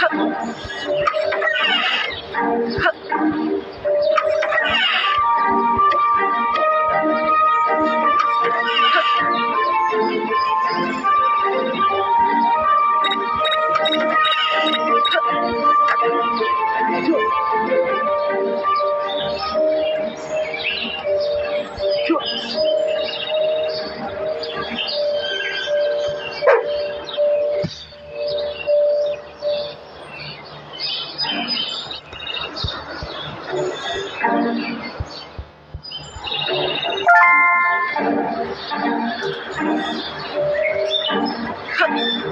哼，哼。cut,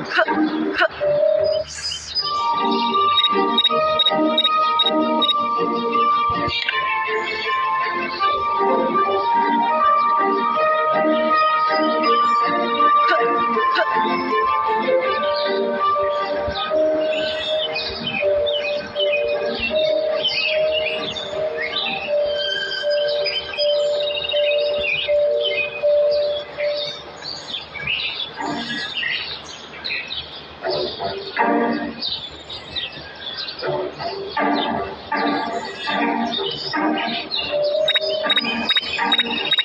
cut, cut. Thank you.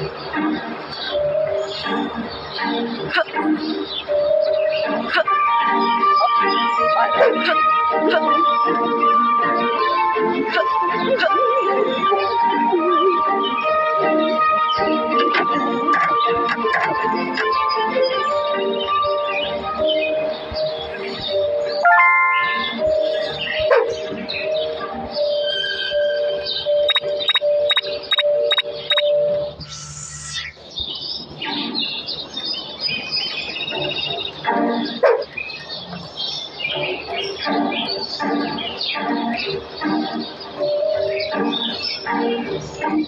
呵，呵，呵，呵，呵，呵，呵，呵。Yeah.